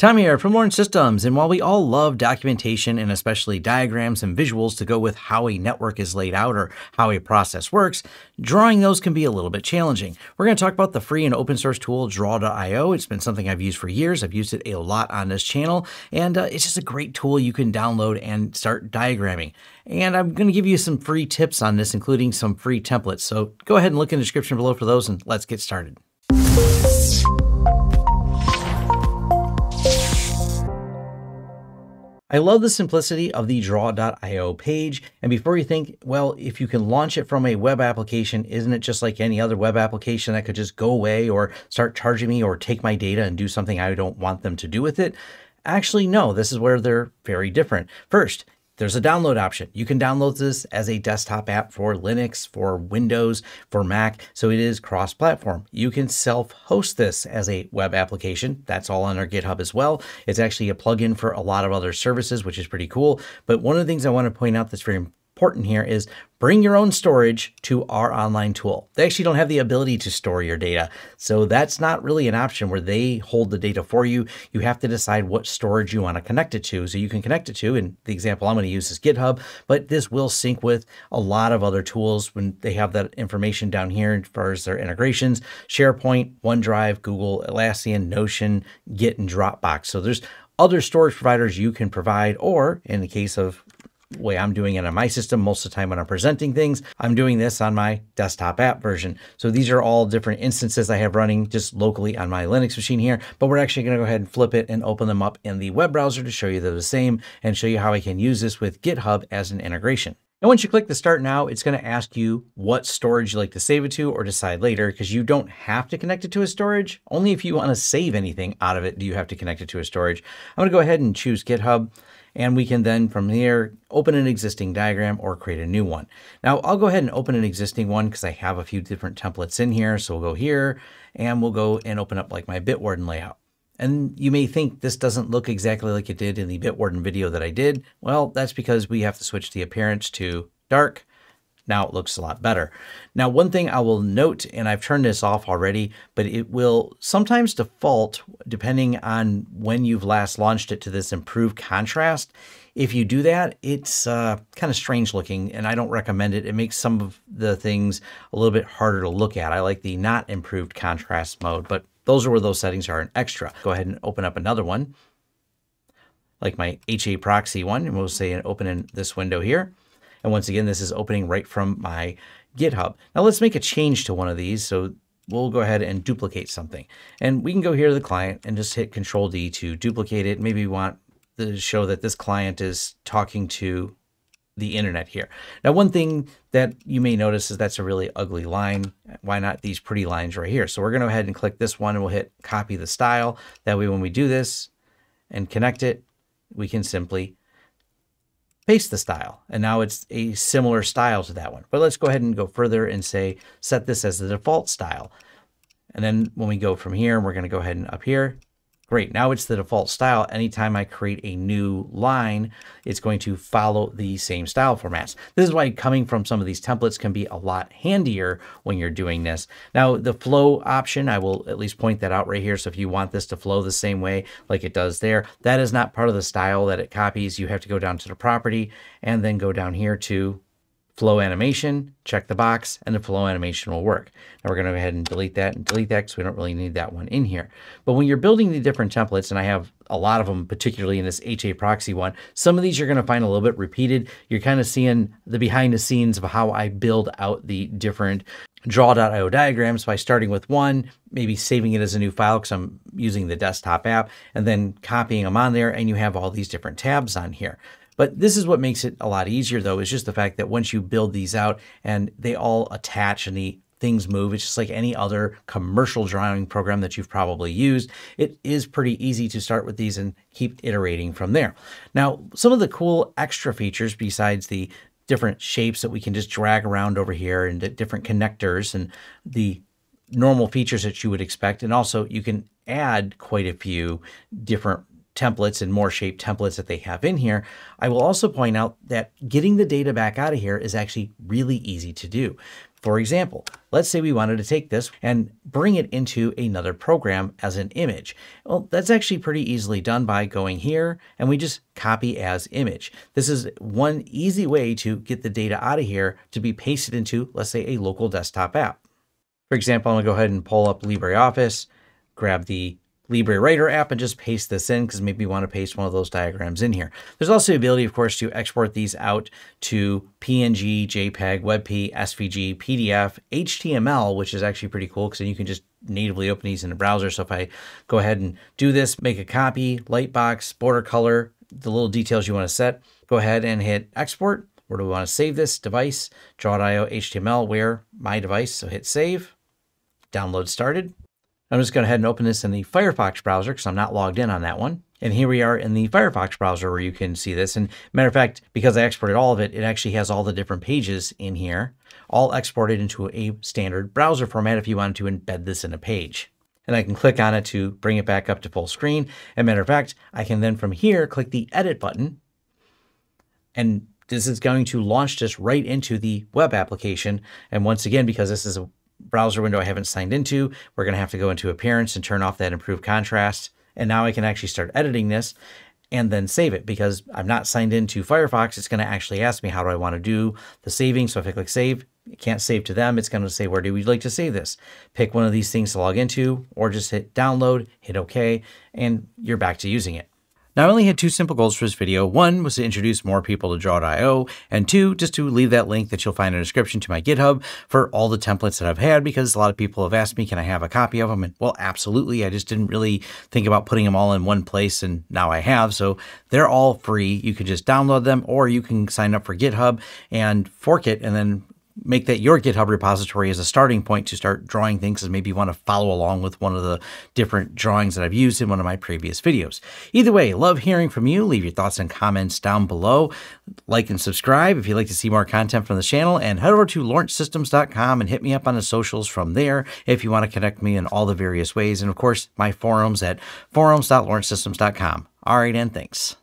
Tom here from Lawrence Systems, and while we all love documentation and especially diagrams and visuals to go with how a network is laid out or how a process works, drawing those can be a little bit challenging. We're going to talk about the free and open source tool Draw.io. It's been something I've used for years. I've used it a lot on this channel, and uh, it's just a great tool you can download and start diagramming. And I'm going to give you some free tips on this, including some free templates. So go ahead and look in the description below for those, and let's get started. I love the simplicity of the draw.io page. And before you think, well, if you can launch it from a web application, isn't it just like any other web application that could just go away or start charging me or take my data and do something I don't want them to do with it? Actually, no, this is where they're very different. First, there's a download option. You can download this as a desktop app for Linux, for Windows, for Mac, so it is cross platform. You can self host this as a web application. That's all on our GitHub as well. It's actually a plugin for a lot of other services, which is pretty cool. But one of the things I want to point out that's very important here is bring your own storage to our online tool. They actually don't have the ability to store your data. So that's not really an option where they hold the data for you. You have to decide what storage you want to connect it to. So you can connect it to, and the example I'm going to use is GitHub, but this will sync with a lot of other tools when they have that information down here as far as their integrations, SharePoint, OneDrive, Google, Atlassian, Notion, Git, and Dropbox. So there's other storage providers you can provide, or in the case of way I'm doing it on my system most of the time when I'm presenting things. I'm doing this on my desktop app version. So these are all different instances I have running just locally on my Linux machine here, but we're actually going to go ahead and flip it and open them up in the web browser to show you they're the same and show you how I can use this with GitHub as an integration. And once you click the start now, it's going to ask you what storage you like to save it to or decide later because you don't have to connect it to a storage. Only if you want to save anything out of it do you have to connect it to a storage. I'm going to go ahead and choose GitHub and we can then from here open an existing diagram or create a new one. Now I'll go ahead and open an existing one because I have a few different templates in here. So we'll go here and we'll go and open up like my Bitwarden layout. And you may think this doesn't look exactly like it did in the Bitwarden video that I did. Well, that's because we have to switch the appearance to dark now it looks a lot better. Now, one thing I will note, and I've turned this off already, but it will sometimes default depending on when you've last launched it to this improved contrast. If you do that, it's uh, kind of strange looking and I don't recommend it. It makes some of the things a little bit harder to look at. I like the not improved contrast mode, but those are where those settings are in extra. Go ahead and open up another one like my HA proxy one, and we'll say and open in this window here. And once again, this is opening right from my GitHub. Now let's make a change to one of these. So we'll go ahead and duplicate something. And we can go here to the client and just hit Control D to duplicate it. Maybe we want to show that this client is talking to the internet here. Now, one thing that you may notice is that's a really ugly line. Why not these pretty lines right here? So we're going to go ahead and click this one and we'll hit copy the style. That way, when we do this and connect it, we can simply paste the style. And now it's a similar style to that one. But let's go ahead and go further and say, set this as the default style. And then when we go from here, we're going to go ahead and up here, Great, now it's the default style. Anytime I create a new line, it's going to follow the same style formats. This is why coming from some of these templates can be a lot handier when you're doing this. Now, the flow option, I will at least point that out right here. So if you want this to flow the same way like it does there, that is not part of the style that it copies. You have to go down to the property and then go down here to flow animation, check the box, and the flow animation will work. Now we're going to go ahead and delete that and delete that because we don't really need that one in here. But when you're building the different templates, and I have a lot of them, particularly in this HA proxy one, some of these you're going to find a little bit repeated. You're kind of seeing the behind the scenes of how I build out the different draw.io diagrams by starting with one, maybe saving it as a new file because I'm using the desktop app, and then copying them on there, and you have all these different tabs on here. But this is what makes it a lot easier though, is just the fact that once you build these out and they all attach and the things move. It's just like any other commercial drawing program that you've probably used. It is pretty easy to start with these and keep iterating from there. Now, some of the cool extra features besides the different shapes that we can just drag around over here and the different connectors and the normal features that you would expect. And also you can add quite a few different templates and more shape templates that they have in here, I will also point out that getting the data back out of here is actually really easy to do. For example, let's say we wanted to take this and bring it into another program as an image. Well, that's actually pretty easily done by going here and we just copy as image. This is one easy way to get the data out of here to be pasted into, let's say, a local desktop app. For example, I'm gonna go ahead and pull up LibreOffice, grab the LibreWriter app and just paste this in because maybe you want to paste one of those diagrams in here. There's also the ability, of course, to export these out to PNG, JPEG, WebP, SVG, PDF, HTML, which is actually pretty cool because then you can just natively open these in the browser. So if I go ahead and do this, make a copy, lightbox, border color, the little details you want to set, go ahead and hit export. Where do we want to save this device? Draw.io HTML, where my device. So hit save, download started. I'm just going to go ahead and open this in the Firefox browser because I'm not logged in on that one. And here we are in the Firefox browser where you can see this. And matter of fact, because I exported all of it, it actually has all the different pages in here, all exported into a standard browser format if you wanted to embed this in a page. And I can click on it to bring it back up to full screen. And matter of fact, I can then from here click the edit button. And this is going to launch this right into the web application. And once again, because this is a browser window I haven't signed into. We're going to have to go into appearance and turn off that improved contrast. And now I can actually start editing this and then save it because I'm not signed into Firefox. It's going to actually ask me how do I want to do the saving. So if I click save, it can't save to them. It's going to say, where do we like to save this? Pick one of these things to log into or just hit download, hit OK, and you're back to using it. Now, I only had two simple goals for this video. One was to introduce more people to Draw.io, and two, just to leave that link that you'll find in the description to my GitHub for all the templates that I've had, because a lot of people have asked me, can I have a copy of them? And well, absolutely. I just didn't really think about putting them all in one place, and now I have. So they're all free. You can just download them, or you can sign up for GitHub and fork it, and then make that your GitHub repository as a starting point to start drawing things and maybe you want to follow along with one of the different drawings that I've used in one of my previous videos. Either way, love hearing from you. Leave your thoughts and comments down below. Like and subscribe if you'd like to see more content from the channel and head over to lawrencesystems.com and hit me up on the socials from there if you want to connect me in all the various ways. And of course, my forums at forums.lawrencesystems.com. All right, and thanks.